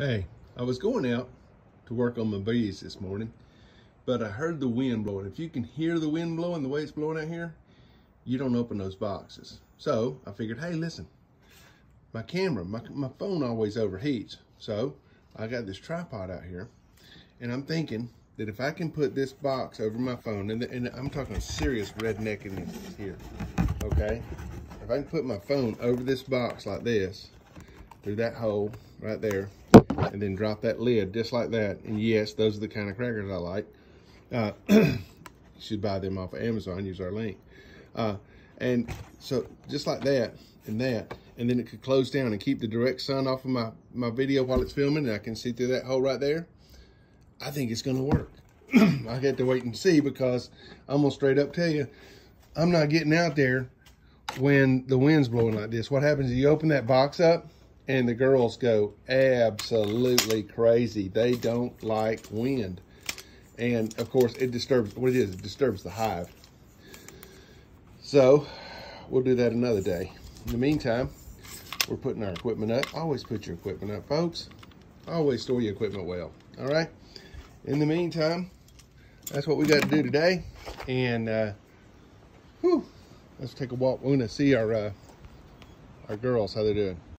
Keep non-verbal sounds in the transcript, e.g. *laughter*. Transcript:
Hey, I was going out to work on my bees this morning, but I heard the wind blowing. If you can hear the wind blowing the way it's blowing out here, you don't open those boxes. So I figured, hey, listen, my camera, my, my phone always overheats. So I got this tripod out here and I'm thinking that if I can put this box over my phone, and, and I'm talking serious redneckiness here, okay? If I can put my phone over this box like this, through that hole right there, and then drop that lid just like that. And yes, those are the kind of crackers I like. Uh, *clears throat* you should buy them off of Amazon, use our link. Uh, and so just like that and that, and then it could close down and keep the direct sun off of my, my video while it's filming and I can see through that hole right there. I think it's gonna work. *clears throat* I get to wait and see because I'm gonna straight up tell you, I'm not getting out there when the wind's blowing like this. What happens is you open that box up, and the girls go absolutely crazy. They don't like wind. And of course it disturbs, what it is, it disturbs the hive. So we'll do that another day. In the meantime, we're putting our equipment up. Always put your equipment up, folks. Always store your equipment well, all right? In the meantime, that's what we got to do today. And, uh, whew, let's take a walk. We're gonna see our, uh, our girls, how they're doing.